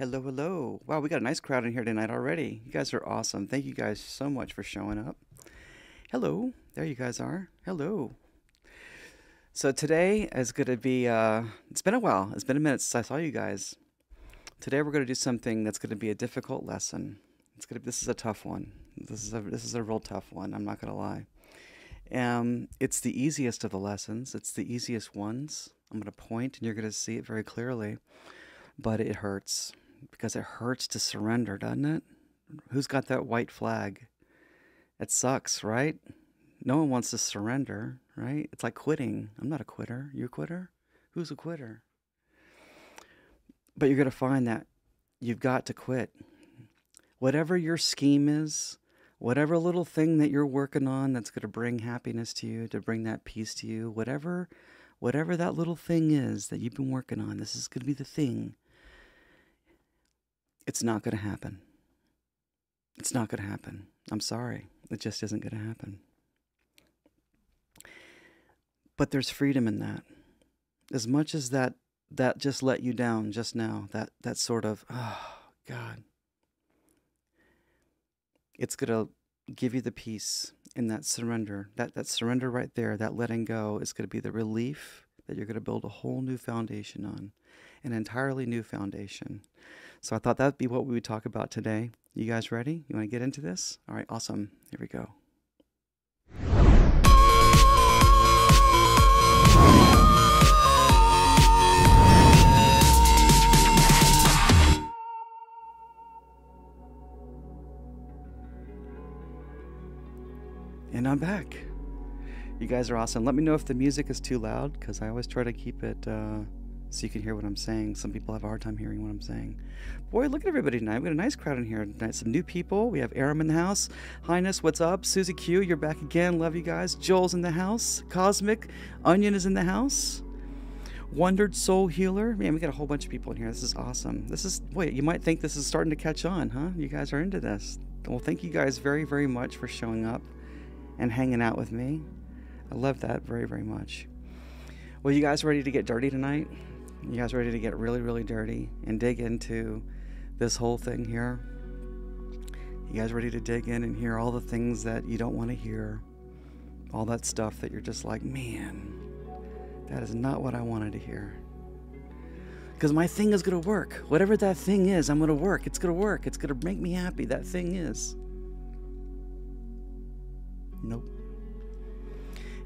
Hello, hello. Wow, we got a nice crowd in here tonight already. You guys are awesome. Thank you guys so much for showing up. Hello. There you guys are. Hello. So today is going to be, uh, it's been a while. It's been a minute since I saw you guys. Today we're going to do something that's going to be a difficult lesson. It's going to, this is a tough one. This is a, this is a real tough one. I'm not going to lie. Um, it's the easiest of the lessons. It's the easiest ones. I'm going to point and you're going to see it very clearly. But it hurts because it hurts to surrender, doesn't it? Who's got that white flag? It sucks, right? No one wants to surrender, right? It's like quitting. I'm not a quitter. You a quitter? Who's a quitter? But you're going to find that you've got to quit. Whatever your scheme is, whatever little thing that you're working on that's going to bring happiness to you, to bring that peace to you, whatever whatever that little thing is that you've been working on, this is going to be the thing. It's not going to happen. It's not going to happen. I'm sorry. It just isn't going to happen. But there's freedom in that. As much as that that just let you down just now, that that sort of oh god. It's going to give you the peace in that surrender. That that surrender right there, that letting go is going to be the relief that you're going to build a whole new foundation on. An entirely new foundation. So I thought that'd be what we would talk about today. You guys ready? You want to get into this? All right, awesome. Here we go. And I'm back. You guys are awesome. Let me know if the music is too loud because I always try to keep it uh, so you can hear what I'm saying. Some people have a hard time hearing what I'm saying. Boy, look at everybody tonight. We got a nice crowd in here tonight. Some new people. We have Aram in the house. Highness, what's up? Susie Q, you're back again. Love you guys. Joel's in the house. Cosmic Onion is in the house. Wondered Soul Healer. Man, we got a whole bunch of people in here. This is awesome. This is, wait, you might think this is starting to catch on, huh? You guys are into this. Well, thank you guys very, very much for showing up and hanging out with me. I love that very, very much. Well, you guys ready to get dirty tonight? You guys ready to get really, really dirty and dig into this whole thing here? You guys ready to dig in and hear all the things that you don't want to hear? All that stuff that you're just like, man, that is not what I wanted to hear. Because my thing is going to work. Whatever that thing is, I'm going to work. It's going to work. It's going to make me happy. That thing is. Nope.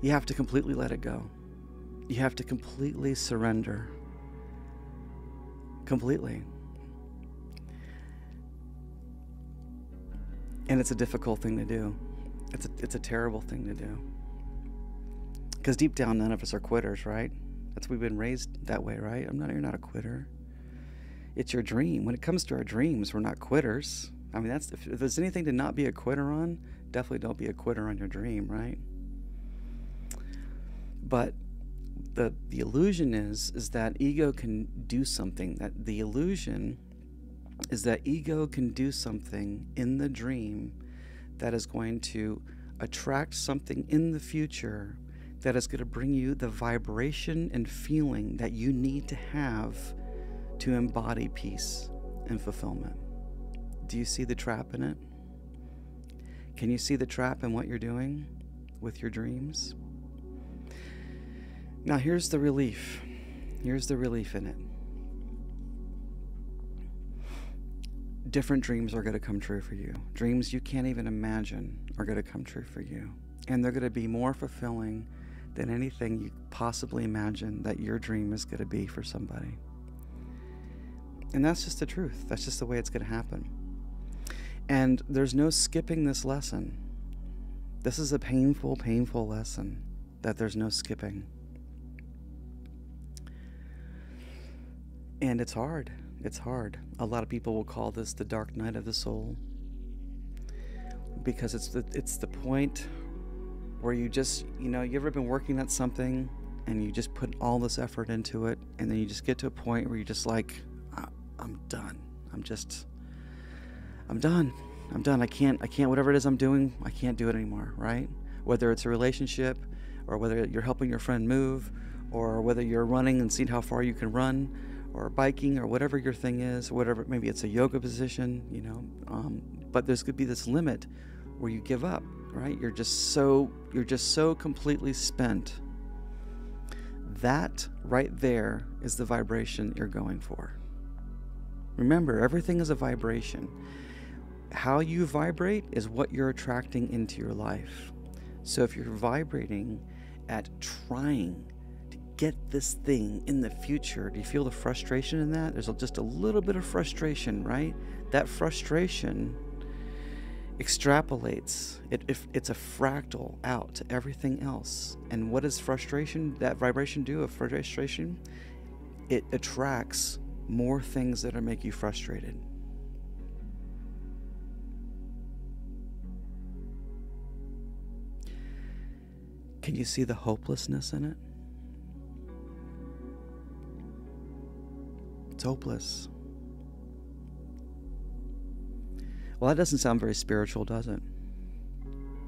You have to completely let it go. You have to completely surrender. Completely. And it's a difficult thing to do. It's a, it's a terrible thing to do. Because deep down, none of us are quitters, right? That's we've been raised that way, right? I'm not. You're not a quitter. It's your dream. When it comes to our dreams, we're not quitters. I mean, that's if, if there's anything to not be a quitter on, definitely don't be a quitter on your dream, right? But the the illusion is is that ego can do something. That the illusion is that ego can do something in the dream that is going to attract something in the future that is going to bring you the vibration and feeling that you need to have to embody peace and fulfillment. Do you see the trap in it? Can you see the trap in what you're doing with your dreams? Now, here's the relief. Here's the relief in it. Different dreams are going to come true for you. Dreams you can't even imagine are going to come true for you. And they're going to be more fulfilling than anything you possibly imagine that your dream is going to be for somebody. And that's just the truth. That's just the way it's going to happen. And there's no skipping this lesson. This is a painful, painful lesson that there's no skipping. And it's hard. It's hard. A lot of people will call this the dark night of the soul because it's the it's the point where you just, you know, you ever been working at something and you just put all this effort into it and then you just get to a point where you're just like I'm done. I'm just I'm done. I'm done. I can't I can't whatever it is I'm doing, I can't do it anymore, right? Whether it's a relationship or whether you're helping your friend move or whether you're running and seeing how far you can run or biking or whatever your thing is, whatever maybe it's a yoga position, you know. Um, but there's to be this limit where you give up, right? You're just so you're just so completely spent. That right there is the vibration you're going for. Remember, everything is a vibration. How you vibrate is what you're attracting into your life. So if you're vibrating at trying get this thing in the future, do you feel the frustration in that? There's just a little bit of frustration, right? That frustration extrapolates. It, if it's a fractal out to everything else. And what does frustration, that vibration do of frustration? It attracts more things that are make you frustrated. Can you see the hopelessness in it? Hopeless. Well, that doesn't sound very spiritual, does it?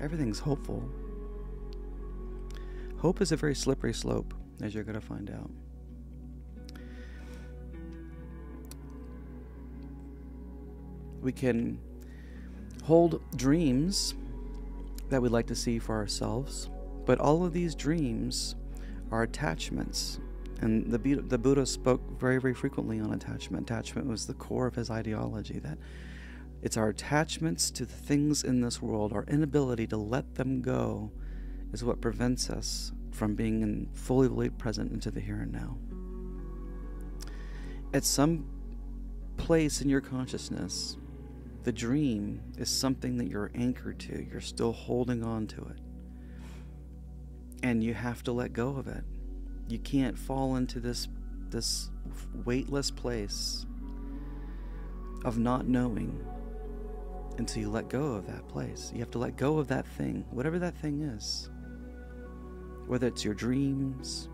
Everything's hopeful. Hope is a very slippery slope, as you're going to find out. We can hold dreams that we'd like to see for ourselves, but all of these dreams are attachments. And the, the Buddha spoke very, very frequently on attachment. Attachment was the core of his ideology that it's our attachments to the things in this world, our inability to let them go, is what prevents us from being in fully, fully present into the here and now. At some place in your consciousness, the dream is something that you're anchored to. You're still holding on to it. And you have to let go of it. You can't fall into this this weightless place of not knowing until you let go of that place. You have to let go of that thing, whatever that thing is. Whether it's your dreams,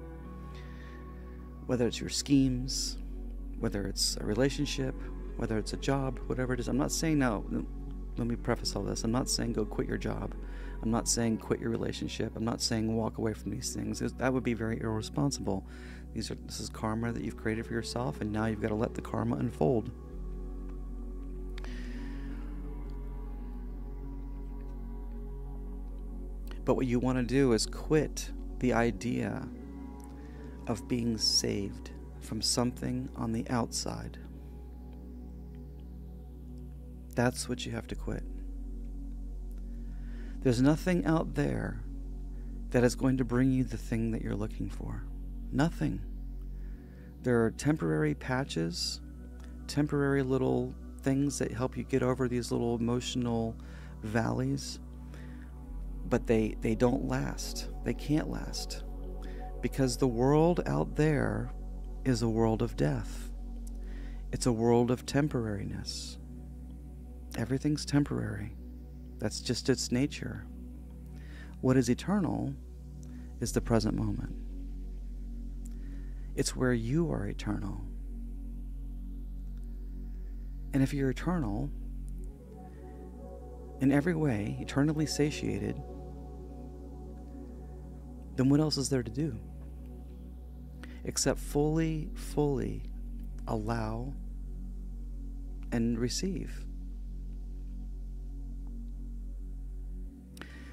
whether it's your schemes, whether it's a relationship, whether it's a job, whatever it is. I'm not saying now, let me preface all this. I'm not saying go quit your job. I'm not saying quit your relationship. I'm not saying walk away from these things. That would be very irresponsible. These are this is karma that you've created for yourself, and now you've got to let the karma unfold. But what you want to do is quit the idea of being saved from something on the outside. That's what you have to quit. There's nothing out there that is going to bring you the thing that you're looking for. Nothing. There are temporary patches, temporary little things that help you get over these little emotional valleys, but they, they don't last. They can't last. Because the world out there is a world of death, it's a world of temporariness. Everything's temporary. That's just its nature. What is eternal is the present moment. It's where you are eternal. And if you're eternal, in every way, eternally satiated, then what else is there to do? Except fully, fully allow and receive.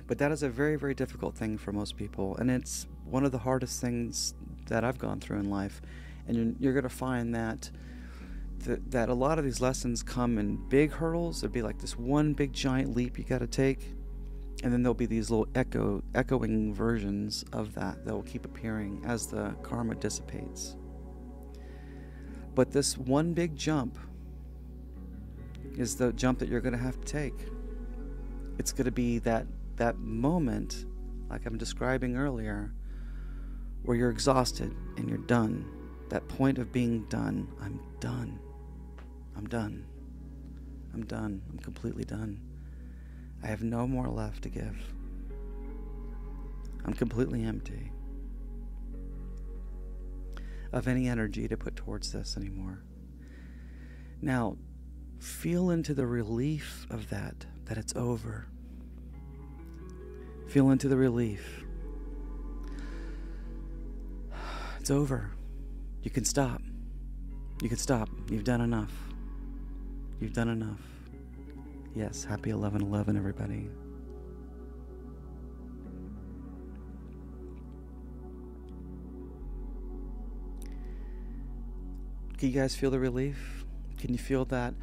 But that is a very, very difficult thing for most people. And it's one of the hardest things that I've gone through in life. And you're, going to find that, that a lot of these lessons come in big hurdles. There'd be like this one big giant leap you got to take. And then there'll be these little echo echoing versions of that that will keep appearing as the karma dissipates. But this one big jump is the jump that you're going to have to take. It's going to be that that moment, like I'm describing earlier, where you're exhausted and you're done. That point of being done. I'm done. I'm done. I'm done. I'm completely done. I have no more left to give. I'm completely empty of any energy to put towards this anymore. Now, feel into the relief of that, that it's over. Feel into the relief. It's over. You can stop. You can stop. You've done enough. You've done enough. Yes, happy 11 11, everybody. Can you guys feel the relief? Can you feel that?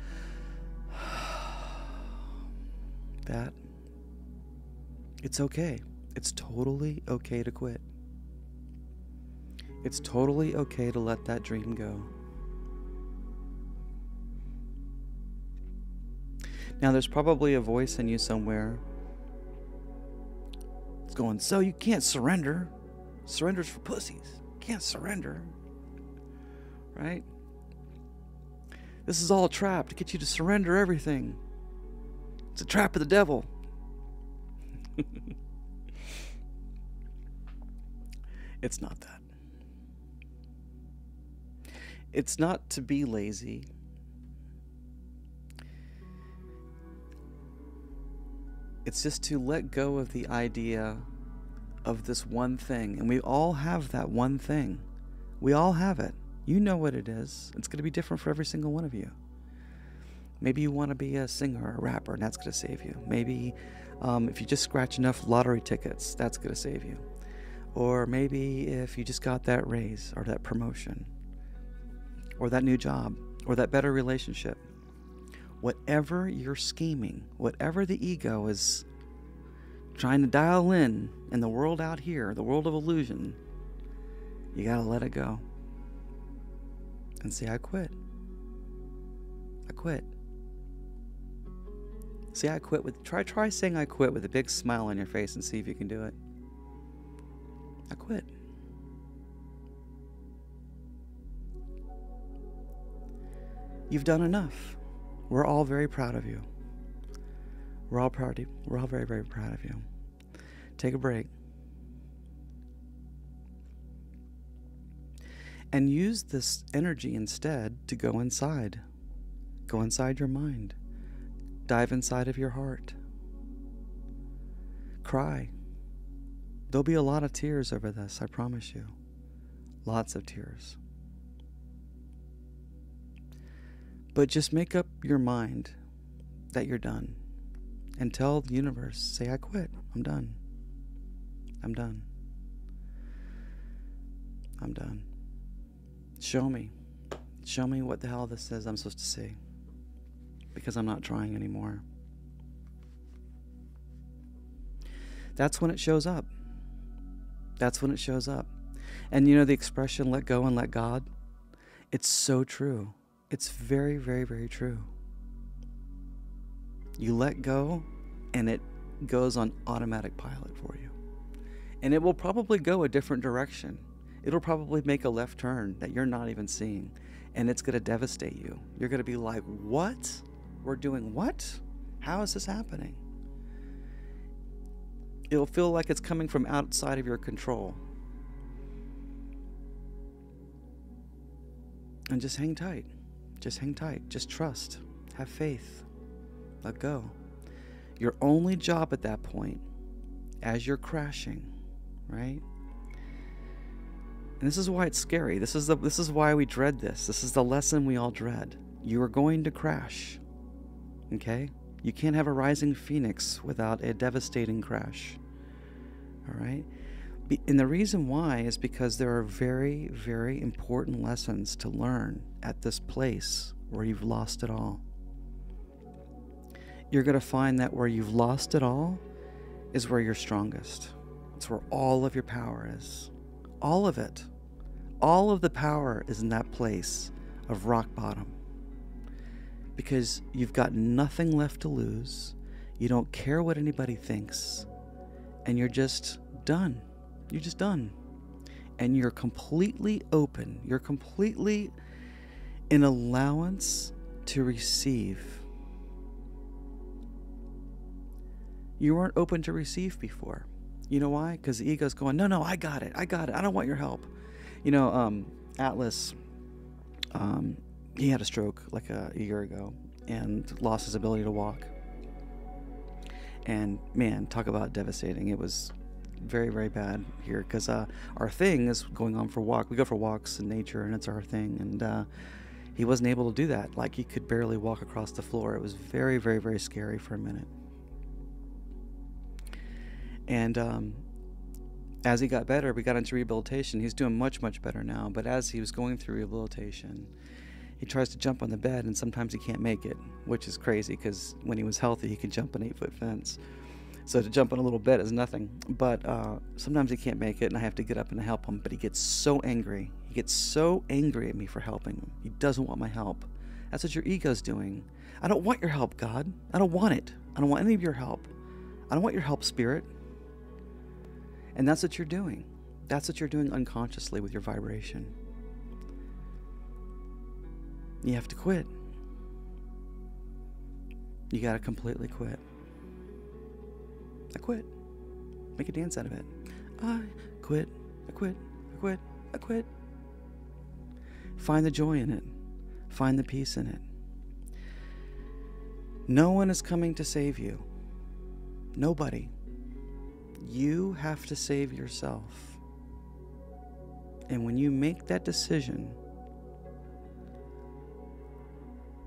That it's okay. It's totally okay to quit. It's totally okay to let that dream go. Now, there's probably a voice in you somewhere. It's going, So you can't surrender. Surrender's for pussies. Can't surrender. Right? This is all a trap to get you to surrender everything. It's a trap of the devil. it's not that. It's not to be lazy. It's just to let go of the idea of this one thing. And we all have that one thing. We all have it. You know what it is. It's going to be different for every single one of you. Maybe you want to be a singer or a rapper, and that's going to save you. Maybe um, if you just scratch enough lottery tickets, that's going to save you. Or maybe if you just got that raise or that promotion or that new job or that better relationship. Whatever you're scheming, whatever the ego is trying to dial in in the world out here, the world of illusion, you got to let it go and say, I quit. I quit. See, I quit with try try saying I quit with a big smile on your face and see if you can do it. I quit. You've done enough. We're all very proud of you. We're all proud. Of, we're all very, very proud of you. Take a break. And use this energy instead to go inside. Go inside your mind. Dive inside of your heart. Cry. There'll be a lot of tears over this, I promise you. Lots of tears. But just make up your mind that you're done and tell the universe, say, I quit. I'm done. I'm done. I'm done. Show me. Show me what the hell this is I'm supposed to see. Because I'm not trying anymore. That's when it shows up. That's when it shows up. And you know the expression, let go and let God? It's so true. It's very, very, very true. You let go, and it goes on automatic pilot for you. And it will probably go a different direction. It'll probably make a left turn that you're not even seeing, and it's going to devastate you. You're going to be like, What? We're doing what? How is this happening? It'll feel like it's coming from outside of your control. And just hang tight. Just hang tight. Just trust. Have faith. Let go. Your only job at that point, as you're crashing, right? And this is why it's scary. This is the this is why we dread this. This is the lesson we all dread. You are going to crash. Okay? You can't have a rising phoenix without a devastating crash. All right? And the reason why is because there are very, very important lessons to learn at this place where you've lost it all. You're going to find that where you've lost it all is where you're strongest. It's where all of your power is. All of it. All of the power is in that place of rock bottom. Because you've got nothing left to lose. You don't care what anybody thinks. And you're just done. You're just done. And you're completely open. You're completely in allowance to receive. You weren't open to receive before. You know why? Because the ego's going, no, no, I got it. I got it. I don't want your help. You know, um, Atlas, um, he had a stroke like a, a year ago and lost his ability to walk. And man, talk about devastating. It was very very bad here because uh, our thing is going on for walk. We go for walks in nature, and it's our thing. And uh, he wasn't able to do that. Like he could barely walk across the floor. It was very, very, very scary for a minute. And um, as he got better, we got into rehabilitation. He's doing much, much better now. But as he was going through rehabilitation, he tries to jump on the bed, and sometimes he can't make it, which is crazy because when he was healthy, he could jump an eight foot fence. So to jump on a little bed is nothing. But uh, sometimes he can't make it, and I have to get up and help him. But he gets so angry. He gets so angry at me for helping him. He doesn't want my help. That's what your ego's doing. I don't want your help, God. I don't want it. I don't want any of your help. I don't want your help, Spirit. And that's what you're doing. That's what you're doing unconsciously with your vibration. You have to quit. You got to completely quit. I quit. Make a dance out of it. I quit. I quit. I quit. I quit. Find the joy in it. Find the peace in it. No one is coming to save you. Nobody. You have to save yourself. And when you make that decision,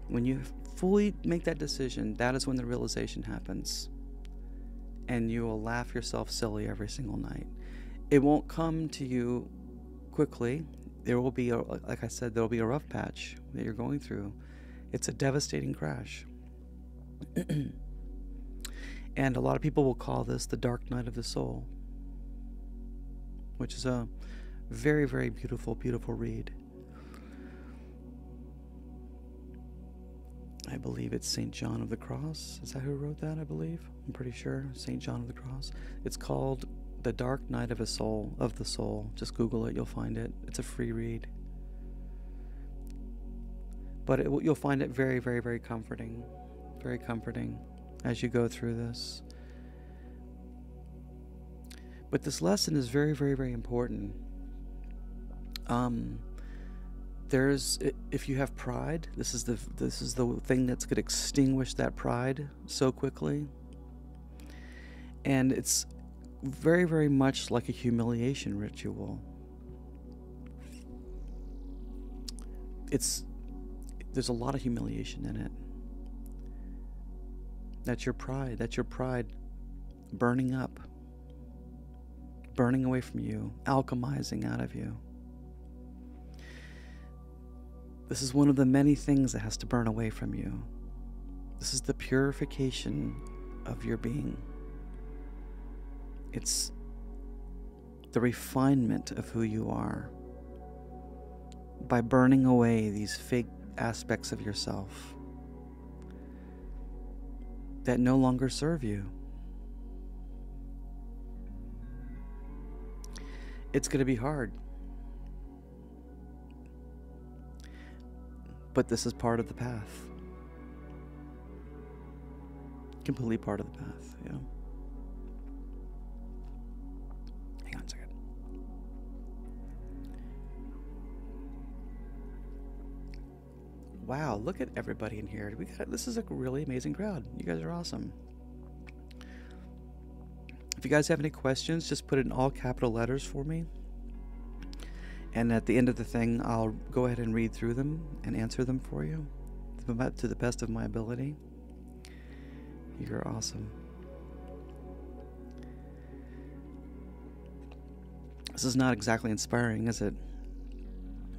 when you fully make that decision, that is when the realization happens. And you will laugh yourself silly every single night. It won't come to you quickly. There will be, a, like I said, there will be a rough patch that you're going through. It's a devastating crash. And a lot of people will call this the dark night of the soul, which is a very, very beautiful, beautiful read. I believe it's St. John of the Cross. Is that who wrote that? I believe. I'm pretty sure. St. John of the Cross. It's called The Dark Night of a Soul of the Soul. Just Google it, you'll find it. It's a free read. But it, you'll find it very, very, very comforting. Very comforting as you go through this. But this lesson is very, very, very important. Um, there's if you have pride, this is the this is the thing that's going to extinguish that pride so quickly. And it's very, very much like a humiliation ritual. It's there's a lot of humiliation in it. That's your pride. That's your pride burning up, burning away from you, alchemizing out of you. This is one of the many things that has to burn away from you. This is the purification of your being. It's the refinement of who you are by burning away these fake aspects of yourself that no longer serve you. It's going to be hard. But this is part of the path. Completely part of the path, yeah. Hang on a second. Wow, look at everybody in here. We got this is a really amazing crowd. You guys are awesome. If you guys have any questions, just put it in all capital letters for me. And at the end of the thing, I'll go ahead and read through them and answer them for you to the best of my ability. You're awesome. This is not exactly inspiring, is it?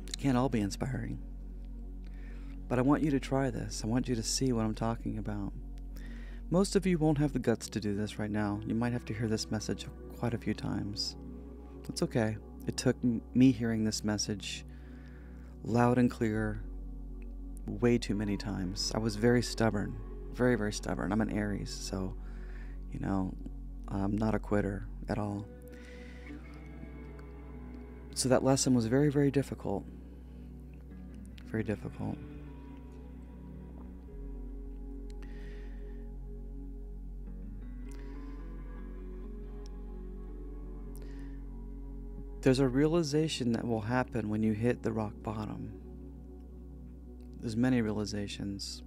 It can't all be inspiring. But I want you to try this. I want you to see what I'm talking about. Most of you won't have the guts to do this right now. You might have to hear this message quite a few times. It's okay. It took me hearing this message loud and clear way too many times. I was very stubborn. Very, very stubborn. I'm an Aries, so, you know, I'm not a quitter at all. So that lesson was very, very difficult. Very difficult. There's a realization that will happen when you hit the rock bottom. There's many realizations.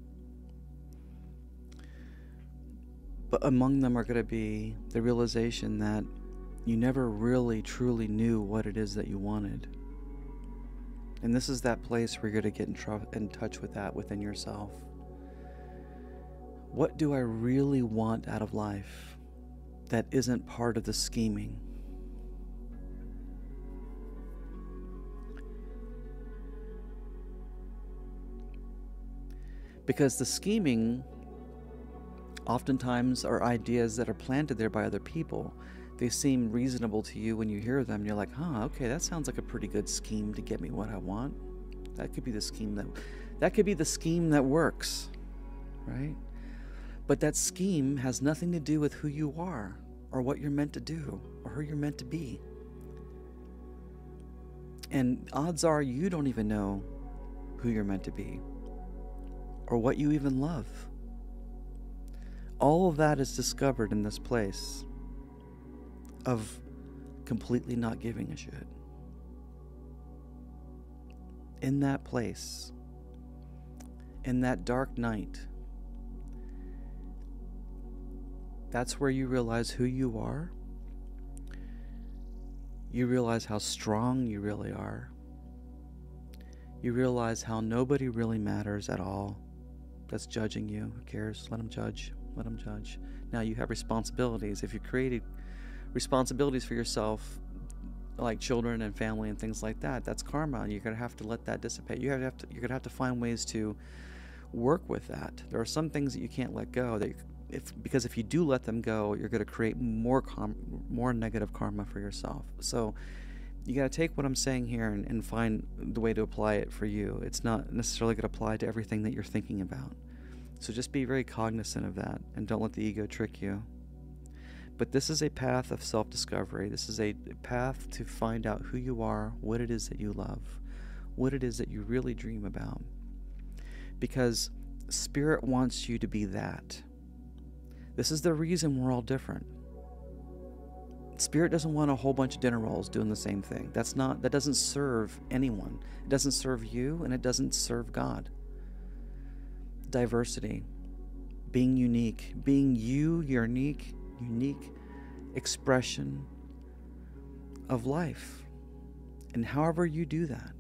But among them are going to be the realization that you never really truly knew what it is that you wanted. And this is that place where you're going to get in, tr- in touch with that within yourself. What do I really want out of life that isn't part of the scheming? Because the scheming oftentimes are ideas that are planted there by other people. They seem reasonable to you when you hear them. You're like, huh, okay, that sounds like a pretty good scheme to get me what I want. That could be the scheme that that could be the scheme that works. Right? But that scheme has nothing to do with who you are or what you're meant to do or who you're meant to be. And odds are you don't even know who you're meant to be or what you even love. All of that is discovered in this place of completely not giving a shit. In that place, in that dark night, that's where you realize who you are. You realize how strong you really are. You realize how nobody really matters at all that's judging you. Who cares? Let them judge. Let them judge. Now you have responsibilities. If you created responsibilities for yourself, like children and family and things like that, that's karma. You're gonna have to let that dissipate. You have to. You're gonna have to find ways to work with that. There are some things that you can't let go. That you, if because if you do let them go, you're gonna create more karma, more negative karma for yourself. So you got to take what I'm saying here and, and find the way to apply it for you. It's not necessarily going to apply to everything that you're thinking about. So just be very cognizant of that and don't let the ego trick you. But this is a path of self discovery. This is a path to find out who you are, what it is that you love, what it is that you really dream about. Because Spirit wants you to be that. This is the reason we're all different. Spirit doesn't want a whole bunch of dinner rolls doing the same thing. That's not that doesn't serve anyone. It doesn't serve you and it doesn't serve God. Diversity, being unique, being you, your unique, unique expression of life. And however you do that,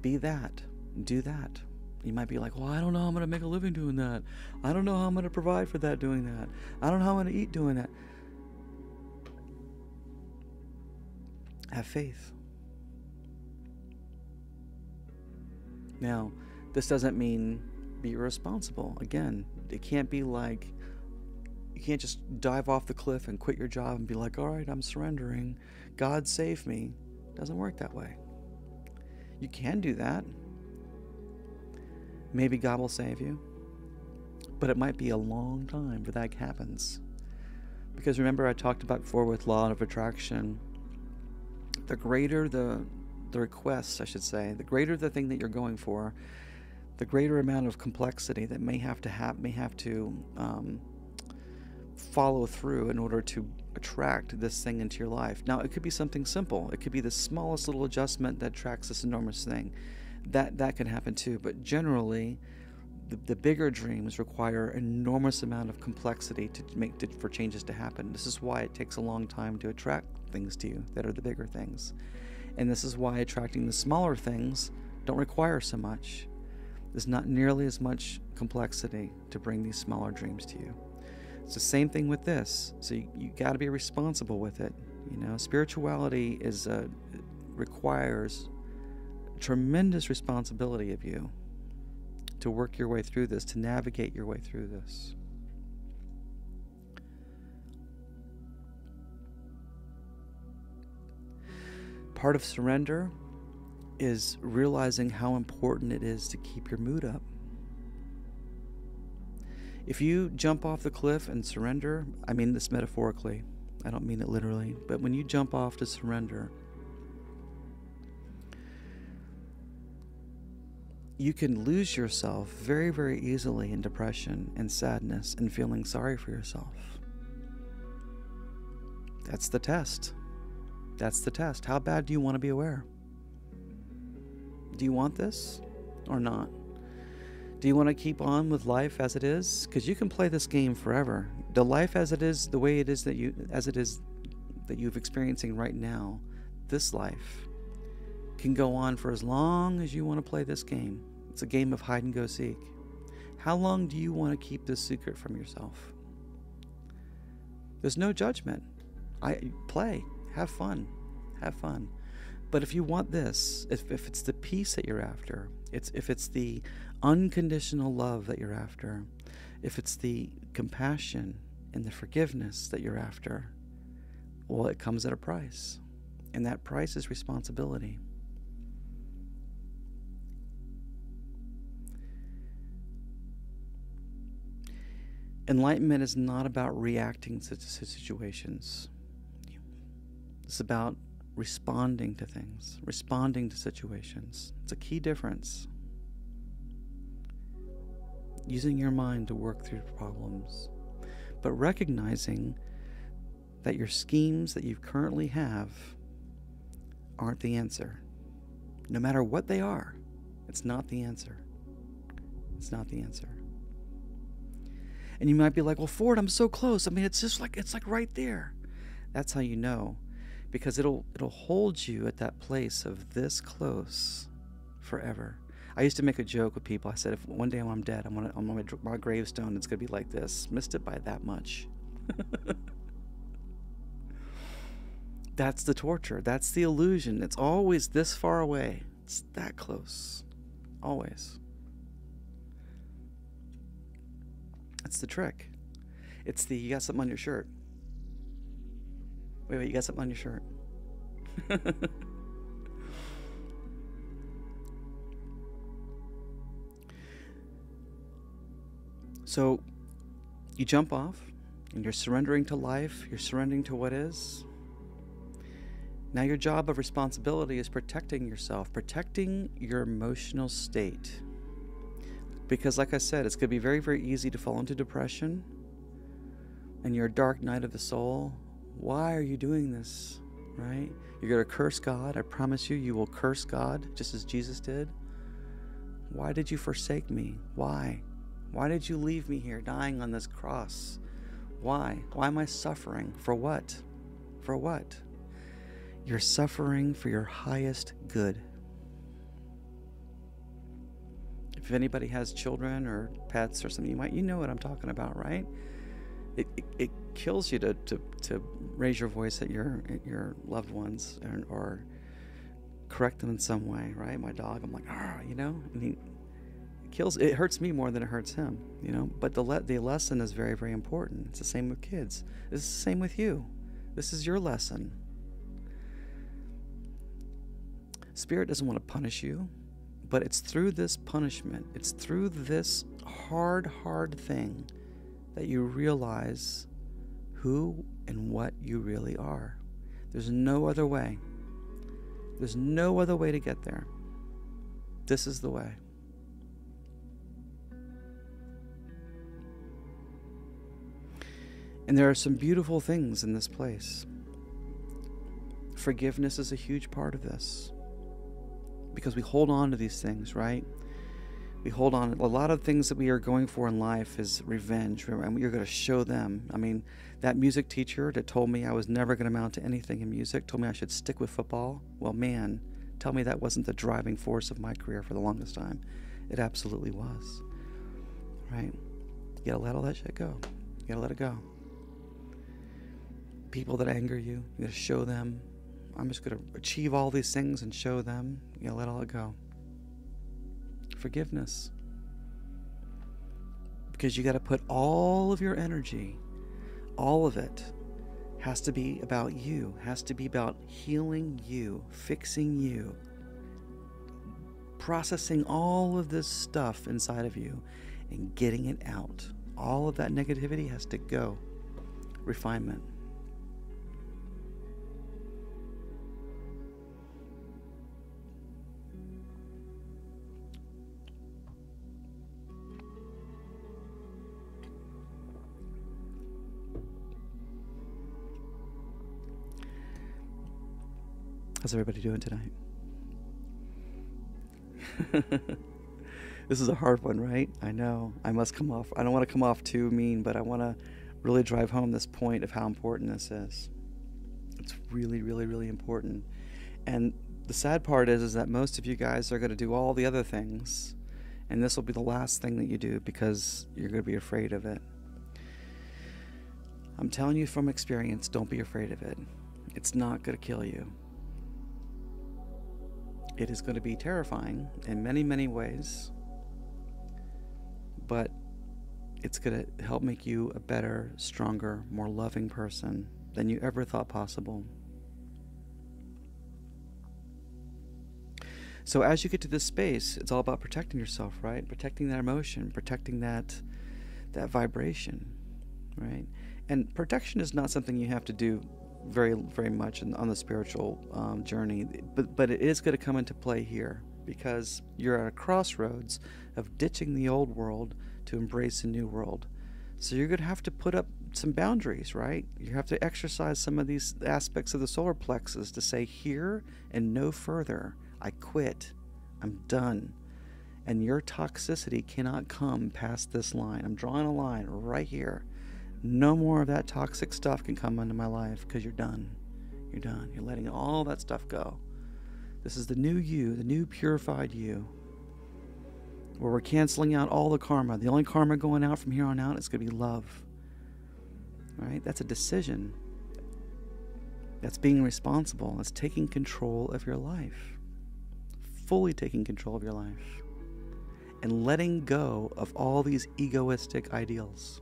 be that, do that. You might be like, well, I don't know how I'm going to make a living doing that. I don't know how I'm going to provide for that doing that. I don't know how I'm going to eat doing that. Have faith. Now, this doesn't mean be irresponsible. Again, it can't be like you can't just dive off the cliff and quit your job and be like, all right, I'm surrendering. God save me. It doesn't work that way. You can do that. Maybe God will save you, but it might be a long time before that happens. Because remember, I talked about before with law of attraction. The greater the the request, I should say, the greater the thing that you're going for, the greater amount of complexity that may have to have may have to um, follow through in order to attract this thing into your life. Now, it could be something simple. It could be the smallest little adjustment that attracts this enormous thing that that can happen too. But generally, the, the bigger dreams require enormous amount of complexity to make to, for changes to happen. This is why it takes a long time to attract things to you that are the bigger things, and this is why attracting the smaller things don't require so much. There's not nearly as much complexity to bring these smaller dreams to you. It's the same thing with this. So you, you got to be responsible with it. You know, spirituality is uh, requires tremendous responsibility of you to work your way through this, to navigate your way through this. Part of surrender is realizing how important it is to keep your mood up. If you jump off the cliff and surrender, I mean this metaphorically, I don't mean it literally, but when you jump off to surrender, you can lose yourself very, very easily in depression and sadness and feeling sorry for yourself. That's the test. That's the test. How bad do you want to be aware? Do you want this or not? Do you want to keep on with life as it is? Because you can play this game forever. The life as it is, the way it is that you, as it is, that you've experiencing right now, this life can go on for as long as you want to play this game. It's a game of hide and go seek. How long do you want to keep this secret from yourself? There's no judgment. I play, have fun, have fun. But if you want this, if, if it's the peace that you're after, it's if it's the unconditional love that you're after, if it's the compassion and the forgiveness that you're after, well, it comes at a price. And that price is responsibility. Enlightenment is not about reacting to situations. It's about responding to things, responding to situations. It's a key difference. Using your mind to work through problems, but recognizing that your schemes that you currently have aren't the answer. No matter what they are, it's not the answer. It's not the answer. And you might be like, "Well, Ford, I'm so close. I mean, it's just like it's like right there." That's how you know because it'll it'll hold you at that place of this close forever. I used to make a joke with people. I said, if one day when I'm dead, I'm gonna on my, my gravestone. It's gonna be like this. Missed it by that much. That's the torture. That's the illusion. It's always this far away. It's that close. Always. That's the trick. It's the you got something on your shirt. Wait, wait, you got something on your shirt. so you jump off and you're surrendering to life, you're surrendering to what is. Now, your job of responsibility is protecting yourself, protecting your emotional state. Because, like I said, it's going to be very, very easy to fall into depression and your dark night of the soul. Why are you doing this? Right? You're going to curse God. I promise you, you will curse God just as Jesus did. Why did you forsake me? Why? Why did you leave me here dying on this cross? Why? Why am I suffering? For what? For what? You're suffering for your highest good. If anybody has children or pets or something, you might you know what I'm talking about, right? It, it, it kills you to, to, to raise your voice at your at your loved ones or, or correct them in some way, right? My dog, I'm like, ah, you know, and he kills. It hurts me more than it hurts him, you know. But the le- the lesson is very very important. It's the same with kids. It's the same with you. This is your lesson. Spirit doesn't want to punish you, but it's through this punishment, it's through this hard, hard thing that you realize who and what you really are. There's no other way. There's no other way to get there. This is the way. And there are some beautiful things in this place. Forgiveness is a huge part of this because we hold on to these things, right? We hold on. A lot of things that we are going for in life is revenge, and are going to show them. I mean, that music teacher that told me I was never going to amount to anything in music told me I should stick with football. Well, man, tell me that wasn't the driving force of my career for the longest time. It absolutely was. Right? You gotta let all that shit go. You gotta let it go. People that anger you, you gotta show them I'm just going to achieve all these things and show them. You know, let all it go. Forgiveness. Because you got to put all of your energy, all of it, has to be about you, has to be about healing you, fixing you, processing all of this stuff inside of you and getting it out. All of that negativity has to go. Refinement. How's everybody doing tonight? this is a hard one, right? I know. I must come off. I don't want to come off too mean, but I want to really drive home this point of how important this is. It's really, really, really important. And the sad part is, is that most of you guys are going to do all the other things, and this will be the last thing that you do because you're going to be afraid of it. I'm telling you from experience, don't be afraid of it. It's not going to kill you. It is going to be terrifying in many, many ways, but it's going to help make you a better, stronger, more loving person than you ever thought possible. So as you get to this space, it's all about protecting yourself, right? Protecting that emotion, protecting that that vibration, right? And protection is not something you have to do very very much in, on the spiritual um, journey, but but it is going to come into play here because you're at a crossroads of ditching the old world to embrace a new world. So you're going to have to put up some boundaries, right? You have to exercise some of these aspects of the solar plexus to say here and no further. I quit. I'm done. And your toxicity cannot come past this line. I'm drawing a line right here. No more of that toxic stuff can come into my life because you're done. You're done. You're letting all that stuff go. This is the new you, the new purified you, where we're canceling out all the karma. The only karma going out from here on out is going to be love. Right? That's a decision. That's being responsible. That's taking control of your life. Fully taking control of your life. And letting go of all these egoistic ideals.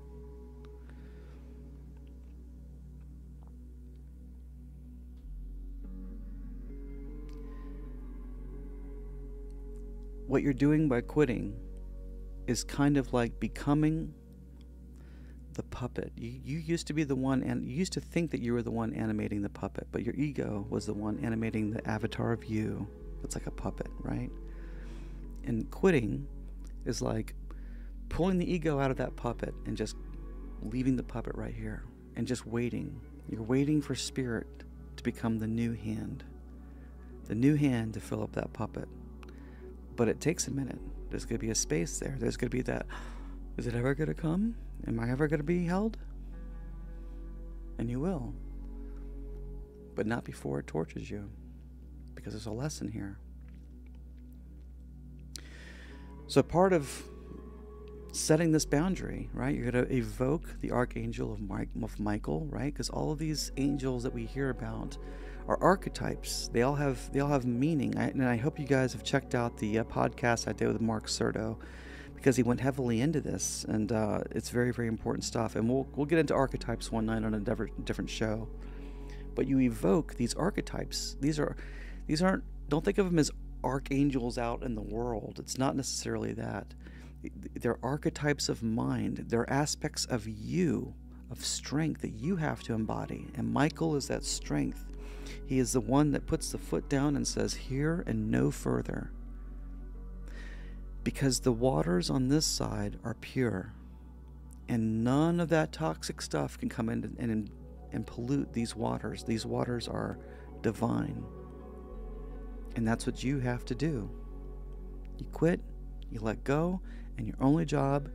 What you're doing by quitting is kind of like becoming the puppet. You, you used to be the one, and you used to think that you were the one animating the puppet, but your ego was the one animating the avatar of you. It's like a puppet, right? And quitting is like pulling the ego out of that puppet and just leaving the puppet right here and just waiting. You're waiting for spirit to become the new hand, the new hand to fill up that puppet. But it takes a minute. There's going to be a space there. There's going to be that is it ever going to come? Am I ever going to be held? And you will. But not before it tortures you. Because there's a lesson here. So, part of setting this boundary, right? You're going to evoke the archangel of, Mike, of Michael, right? Because all of these angels that we hear about are archetypes. They all have they all have meaning. I, and I hope you guys have checked out the uh, podcast I did with Mark Serto because he went heavily into this, and uh, it's very very important stuff. And we'll we'll get into archetypes one night on a different different show. But you evoke these archetypes. These are these aren't. Don't think of them as archangels out in the world. It's not necessarily that. They're archetypes of mind. They're aspects of you, of strength that you have to embody. And Michael is that strength he is the one that puts the foot down and says, Here and no further. Because the waters on this side are pure, and none of that toxic stuff can come in and, and, and pollute these waters. These waters are divine. And that's what you have to do. You quit, you let go, and your only job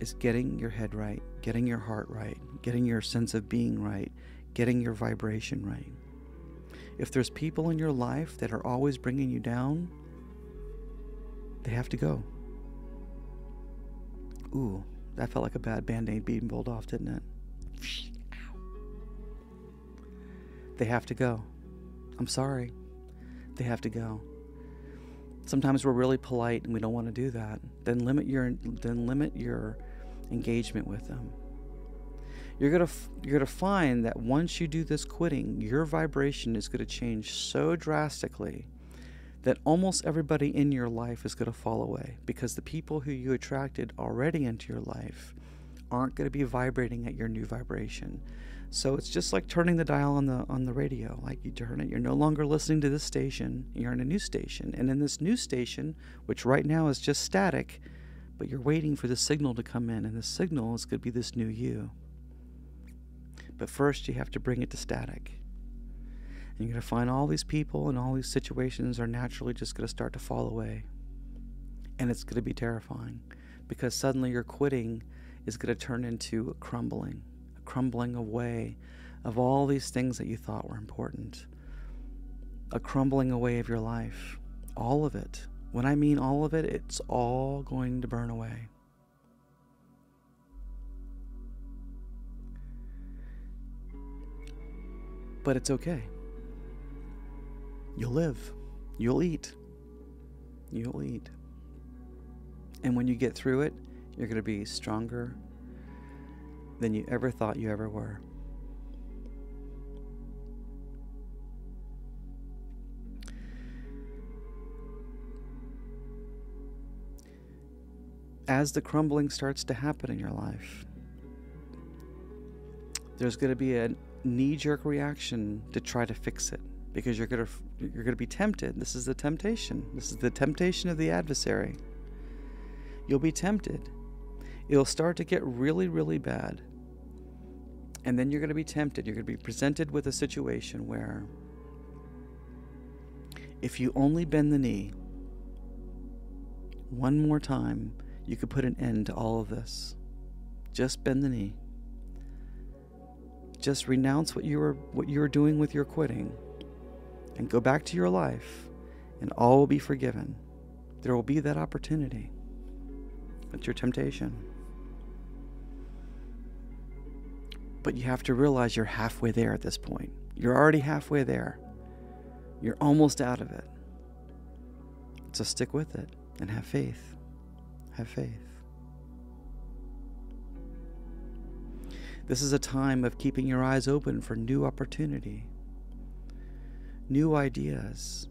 is getting your head right, getting your heart right, getting your sense of being right, getting your vibration right. If there's people in your life that are always bringing you down, they have to go. Ooh, that felt like a bad band aid being pulled off, didn't it? They have to go. I'm sorry. They have to go. Sometimes we're really polite and we don't want to do that. Then limit your then limit your engagement with them you're gonna you're gonna find that once you do this quitting, your vibration is gonna change so drastically that almost everybody in your life is gonna fall away because the people who you attracted already into your life aren't gonna be vibrating at your new vibration. So it's just like turning the dial on the on the radio. Like you turn it, you're no longer listening to this station. You're in a new station, and in this new station, which right now is just static, but you're waiting for the signal to come in, and the signal is going to be this new you. But first, you have to bring it to static. And you're going to find all these people and all these situations are naturally just going to start to fall away. And it's going to be terrifying because suddenly your quitting is going to turn into a crumbling, a crumbling away of all these things that you thought were important. a crumbling away of your life. All of it. When I mean all of it, it's all going to burn away. But it's okay. You'll live. You'll eat. You'll eat. And when you get through it, you're going to be stronger than you ever thought you ever were. As the crumbling starts to happen in your life, there's going to be a knee jerk reaction to try to fix it because you're going to you're going to be tempted. This is the temptation. This is the temptation of the adversary. You'll be tempted. It'll start to get really really bad. And then you're going to be tempted. You're going to be presented with a situation where if you only bend the knee one more time, you could put an end to all of this. Just bend the knee. Just renounce what you were what you were doing with your quitting and go back to your life and all will be forgiven. There will be that opportunity. It's your temptation. But you have to realize you're halfway there at this point. You're already halfway there. You're almost out of it. So stick with it and have faith. Have faith. This is a time of keeping your eyes open for new opportunity, new ideas,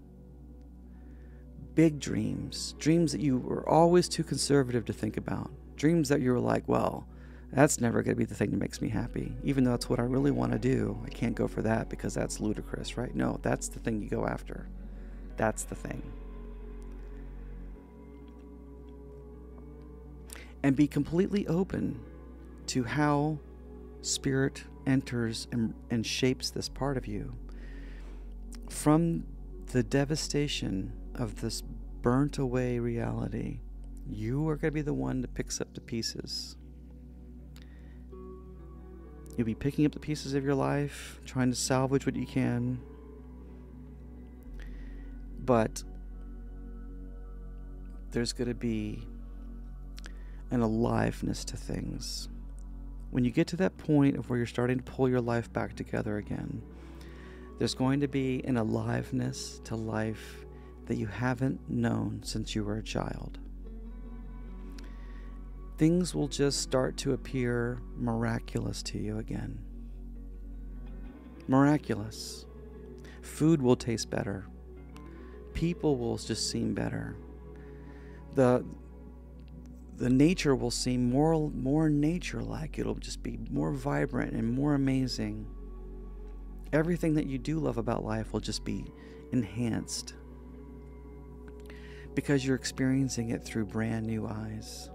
big dreams, dreams that you were always too conservative to think about, dreams that you were like, well, that's never going to be the thing that makes me happy. Even though that's what I really want to do, I can't go for that because that's ludicrous, right? No, that's the thing you go after. That's the thing. And be completely open to how Spirit enters and, and shapes this part of you. From the devastation of this burnt away reality, you are going to be the one that picks up the pieces. You'll be picking up the pieces of your life, trying to salvage what you can. But there's going to be an aliveness to things when you get to that point of where you're starting to pull your life back together again, there's going to be an aliveness to life that you haven't known since you were a child. Things will just start to appear miraculous to you again. Miraculous. Food will taste better. People will just seem better. The the nature will seem more more nature like it'll just be more vibrant and more amazing. Everything that you do love about life will just be enhanced because you're experiencing it through brand new eyes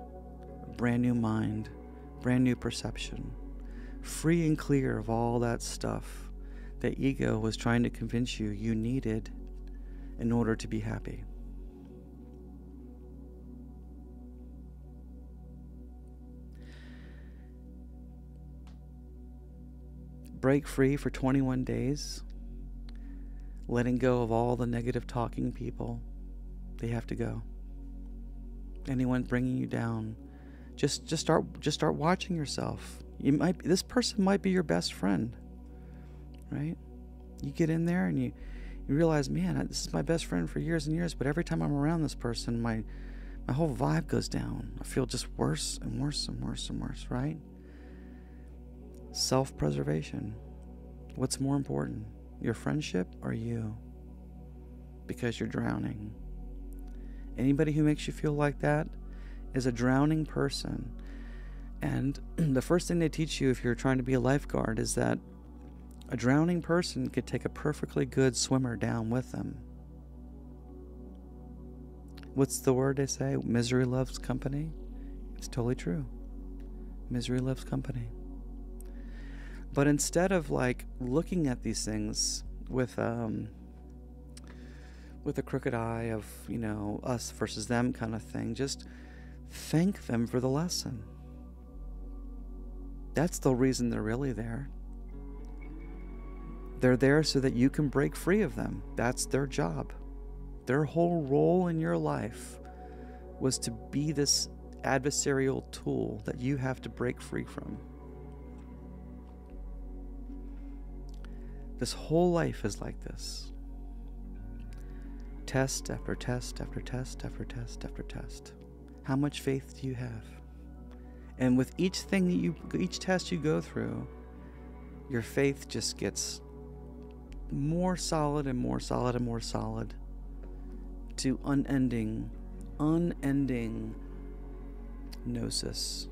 brand new mind brand new perception. Free and clear of all that stuff that ego was trying to convince you you needed in order to be happy break free for 21 days, letting go of all the negative talking people. They have to go. Anyone bringing you down, just just start just start watching yourself. You might this person might be your best friend, right? You get in there and you you realize, man, this is my best friend for years and years, but every time I'm around this person, my my whole vibe goes down. I feel just worse and worse and worse and worse, right? Self preservation. What's more important, your friendship or you? Because you're drowning. Anybody who makes you feel like that is a drowning person. And the first thing they teach you if you're trying to be a lifeguard is that a drowning person could take a perfectly good swimmer down with them. What's the word they say? Misery loves company? It's totally true. Misery loves company. But instead of like looking at these things with um, with a crooked eye of you know us versus them kind of thing, just thank them for the lesson. That's the reason they're really there. They're there so that you can break free of them. That's their job. Their whole role in your life was to be this adversarial tool that you have to break free from. This whole life is like this test after test after test after test after test. How much faith do you have? And with each thing that you, each test you go through, your faith just gets more solid and more solid and more solid to unending, unending gnosis.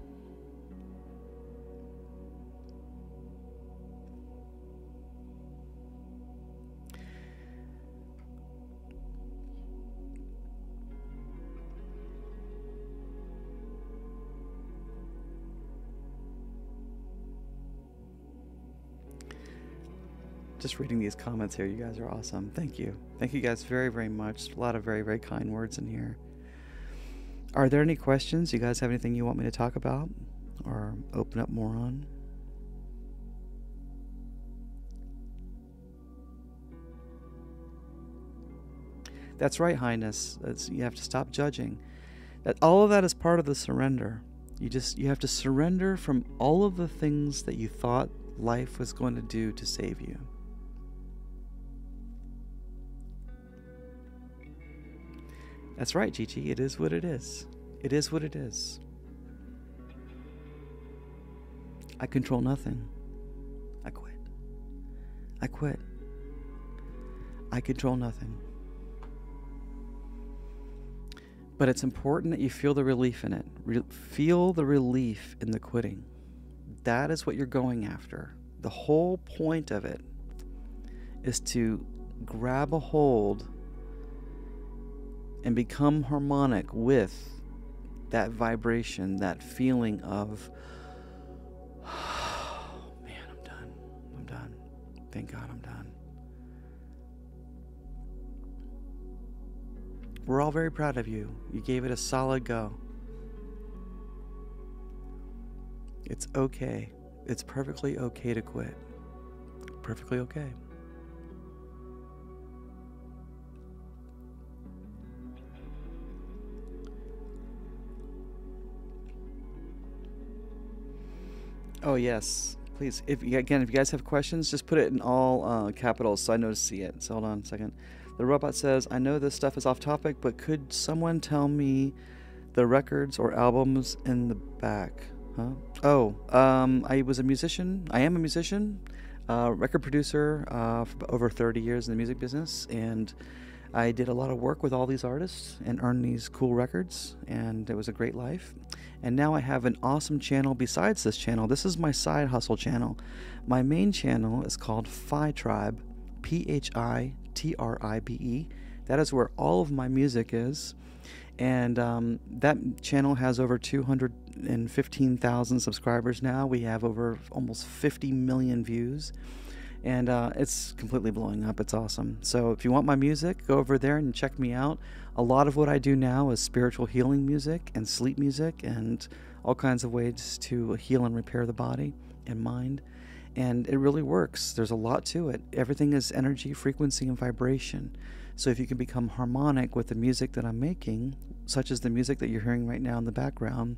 Just reading these comments here. You guys are awesome. Thank you. Thank you guys very, very much. A lot of very, very kind words in here. Are there any questions? You guys have anything you want me to talk about or open up more on? That's right, Highness. That's, you have to stop judging. That all of that is part of the surrender. You just you have to surrender from all of the things that you thought life was going to do to save you. That's right, Gigi. It is what it is. It is what it is. I control nothing. I quit. I quit. I control nothing. But it's important that you feel the relief in it. Re- feel the relief in the quitting. That is what you're going after. The whole point of it is to grab a hold and become harmonic with that vibration, that feeling of, oh, man, I'm done. I'm done. Thank God I'm done. We're all very proud of you. You gave it a solid go. It's okay. It's perfectly okay to quit. Perfectly okay. Oh yes, please. If again, if you guys have questions, just put it in all uh, capitals so I know to see it. So hold on a second. The robot says, "I know this stuff is off topic, but could someone tell me the records or albums in the back?" Huh? Oh, um, I was a musician. I am a musician, uh, record producer uh, for over 30 years in the music business, and I did a lot of work with all these artists and earned these cool records, and it was a great life. And now I have an awesome channel besides this channel. This is my side hustle channel. My main channel is called Phi Tribe, P H I T R I B E. That is where all of my music is. And um, that channel has over 215,000 subscribers now. We have over almost 50 million views and uh, it's completely blowing up. It's awesome. So if you want my music, go over there and check me out. A lot of what I do now is spiritual healing music and sleep music and all kinds of ways to heal and repair the body and mind. And it really works. There's a lot to it. Everything is energy, frequency, and vibration. So if you can become harmonic with the music that I'm making, such as the music that you're hearing right now in the background,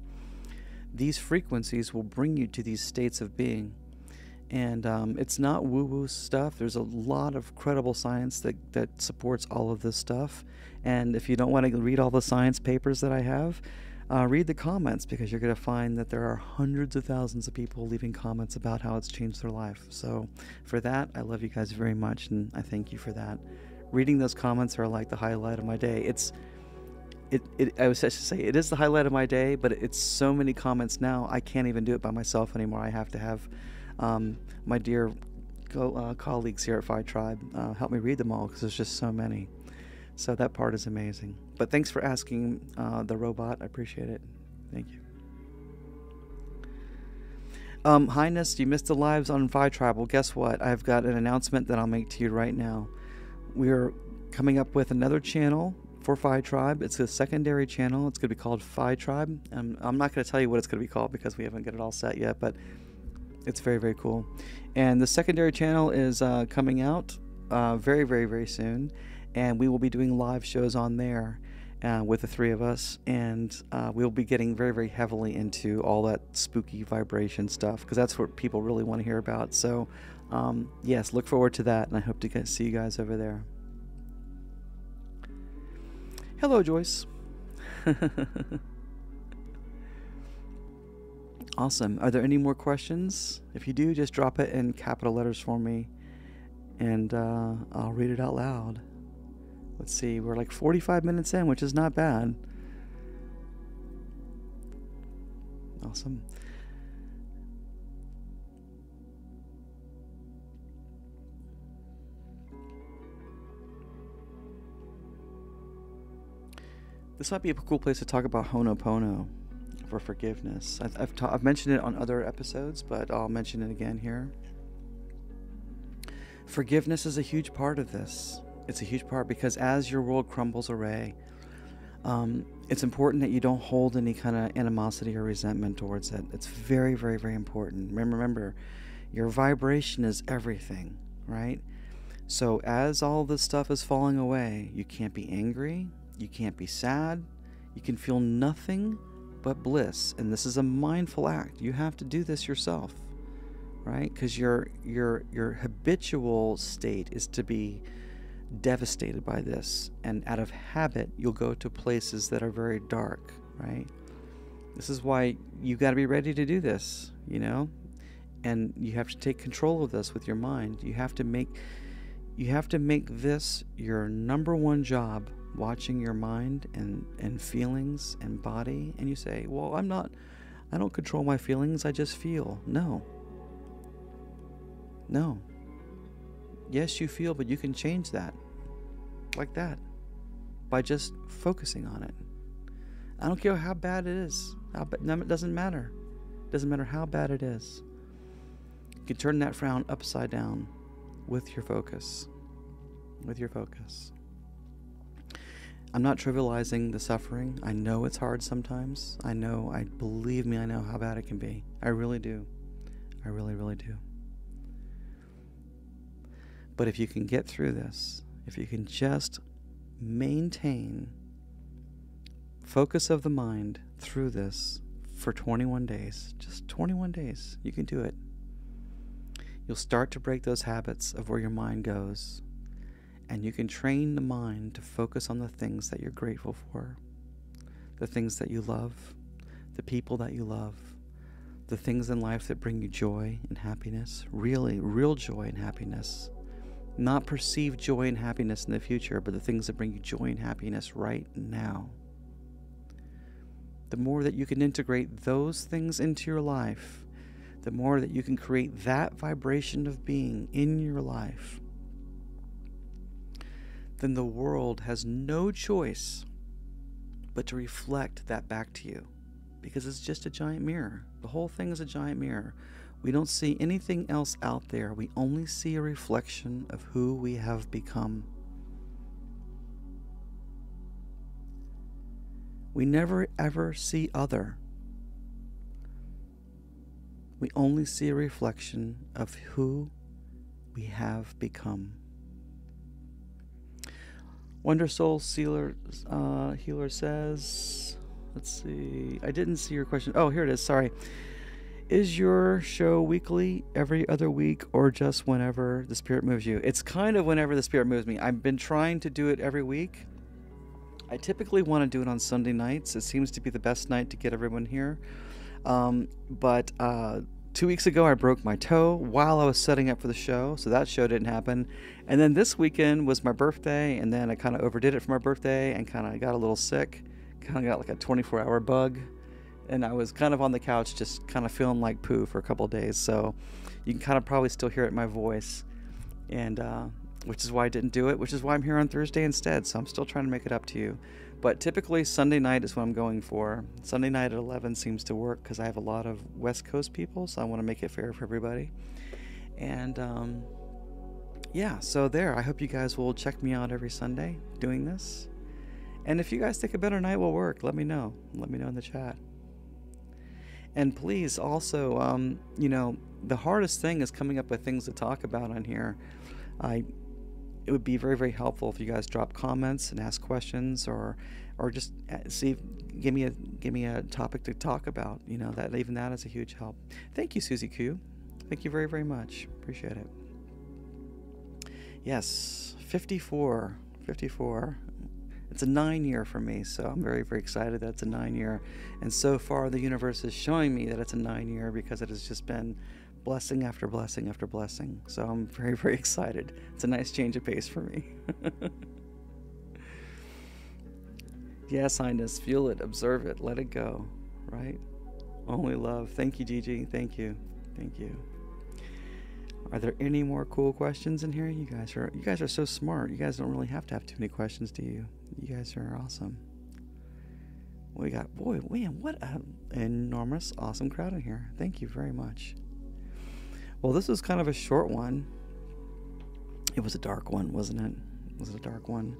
these frequencies will bring you to these states of being and um, it's not woo woo stuff. There's a lot of credible science that, that supports all of this stuff. And if you don't want to read all the science papers that I have, uh, read the comments because you're going to find that there are hundreds of thousands of people leaving comments about how it's changed their life. So, for that, I love you guys very much and I thank you for that. Reading those comments are like the highlight of my day. It's it, it, I was just to say it is the highlight of my day, but it's so many comments now. I can't even do it by myself anymore. I have to have um, my dear co- uh, colleagues here at Phi Tribe uh, help me read them all because there's just so many. So that part is amazing. But thanks for asking uh, the robot. I appreciate it. Thank you. Um, Highness, you missed the lives on Phi Tribe. Well, guess what? I've got an announcement that I'll make to you right now. We're coming up with another channel for Phi Tribe. It's a secondary channel. It's going to be called Phi Tribe. Um, I'm not going to tell you what it's going to be called because we haven't got it all set yet, but It's very, very cool. And the secondary channel is uh, coming out uh, very, very, very soon. And we will be doing live shows on there uh, with the three of us. And uh, we'll be getting very, very heavily into all that spooky vibration stuff because that's what people really want to hear about. So, um, yes, look forward to that. And I hope to get, see you guys over there. Hello, Joyce. awesome. Are there any more questions? If you do, just drop it in capital letters for me and uh, I'll read it out loud. Let's see, we're like 45 minutes in, which is not bad. Awesome. This might be a cool place to talk about Ho'oponopono for forgiveness. I've, I've, ta- I've mentioned it on other episodes, but I'll mention it again here. Forgiveness is a huge part of this. It's a huge part because as your world crumbles away, um, it's important that you don't hold any kind of animosity or resentment towards it. It's very, very, very important. Remember, remember, your vibration is everything, right? So as all this stuff is falling away, you can't be angry, you can't be sad, you can feel nothing but bliss. And this is a mindful act. You have to do this yourself, right? Because your your your habitual state is to be devastated by this, and out of habit, you'll go to places that are very dark, right? This is why you got to be ready to do this, you know, and you have to take control of this with your mind. You have to make you have to make this your number one job watching your mind and, and feelings and body, and you say, Well, I'm not, I don't control my feelings, I just feel. No. No. Yes, you feel, but you can change that. Like that. By just focusing on it. I don't care how bad it is. How ba- it doesn't matter. It doesn't matter how bad it is. You can turn that frown upside down with your focus. With your focus. I'm not trivializing the suffering. I know it's hard sometimes. I know, I believe me, I know how bad it can be. I really do. I really, really do. But if you can get through this, if you can just maintain focus of the mind through this for 21 days, just 21 days, you can do it. You'll start to break those habits of where your mind goes and you can train the mind to focus on the things that you're grateful for, the things that you love, the people that you love, the things in life that bring you joy and happiness, really, real joy and happiness. Not perceived joy and happiness in the future, but the things that bring you joy and happiness right now. The more that you can integrate those things into your life, the more that you can create that vibration of being in your life then the world has no choice but to reflect that back to you because it's just a giant mirror. The whole thing is a giant mirror. We don't see anything else out there, we only see a reflection of who we have become. We never ever see other. We only see a reflection of who we have become. Wonder Soul Sealer uh, Healer says, let's see. I didn't see your question. Oh, here it is. Sorry. Is your show weekly, every other week, or just whenever the spirit moves you? It's kind of whenever the spirit moves me. I've been trying to do it every week. I typically want to do it on Sunday nights. It seems to be the best night to get everyone here. Um, but uh, two weeks ago, I broke my toe while I was setting up for the show, so that show didn't happen. And then this weekend was my birthday, and then I kind of overdid it for my birthday and kind of got a little sick. Kind of got like a 24 hour bug. And I was kind of on the couch, just kind of feeling like poo for a couple days. So you can kind of probably still hear it in my voice. And, uh, which is why I didn't do it, which is why I'm here on Thursday instead. So I'm still trying to make it up to you. But typically, Sunday night is what I'm going for. Sunday night at 11 seems to work because I have a lot of West Coast people, so I want to make it fair for everybody. And, um, yeah, so there. I hope you guys will check me out every Sunday doing this. And if you guys think a better night will work, let me know. Let me know in the chat. And please also, um, you know, the hardest thing is coming up with things to talk about on here. I it would be very very helpful if you guys drop comments and ask questions or or just uh, see give me a give me a topic to talk about you know that even that is a huge help. Thank you susie q. Thank you very very much. Appreciate it. Yes 54 54 it's a nine year for me so i'm very very excited that it's a nine year. And so far the universe is showing me that it's a nine year because it has just been blessing after blessing after blessing. So I'm very, very excited. It's a nice change of pace for me. yes, Highness, feel it, observe it, let it go, right? Only love. Thank you, Gigi. Thank you. Thank you. Are there any more cool questions in here? You guys are you guys are so smart. You guys don't really have to have too many questions, do you? You guys are awesome. We got boy, man, what an enormous, awesome crowd in here. Thank you very much. Well, this was kind of a short one. It was a dark one, wasn't it? Was it a dark one?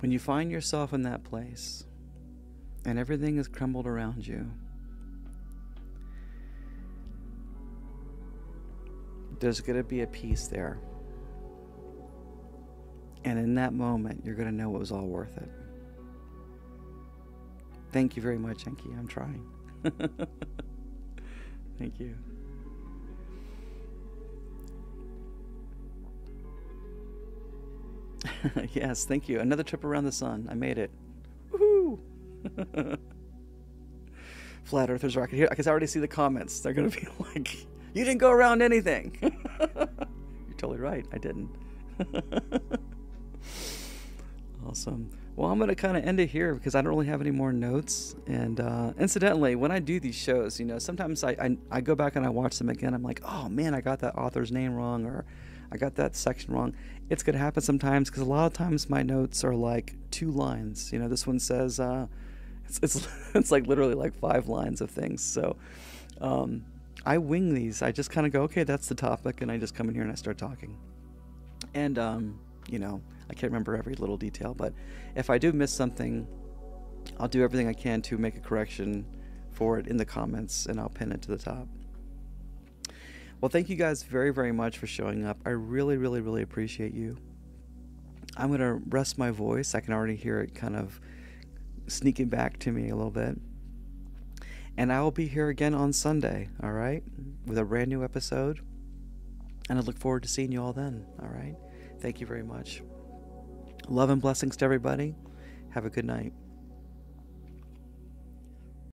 When you find yourself in that place and everything is crumbled around you, there's going to be a peace there. And in that moment, you're going to know it was all worth it. Thank you very much, Enki. I'm trying. Thank you. yes, thank you. Another trip around the sun. I made it. Woohoo! Flat Earthers rocket here. I can already see the comments. They're gonna be like, "You didn't go around anything." You're totally right. I didn't. awesome. Well, I'm going to kind of end it here because I don't really have any more notes. And uh, incidentally, when I do these shows, you know, sometimes I, I, I, go back and I watch them again. I'm like, oh man, I got that author's name wrong or I got that section wrong. It's going to happen sometimes because a lot of times my notes are like two lines. You know, this one says, uh, it's, it's, it's like literally like five lines of things. So um, I wing these. I just kind of go, okay, that's the topic. And I just come in here and I start talking. And, um, you know, I can't remember every little detail, but if I do miss something, I'll do everything I can to make a correction for it in the comments and I'll pin it to the top. Well, thank you guys very, very much for showing up. I really, really, really appreciate you. I'm going to rest my voice. I can already hear it kind of sneaking back to me a little bit. And I will be here again on Sunday, all right, with a brand new episode. And I look forward to seeing you all then, all right? Thank you very much. Love and blessings to everybody. Have a good night.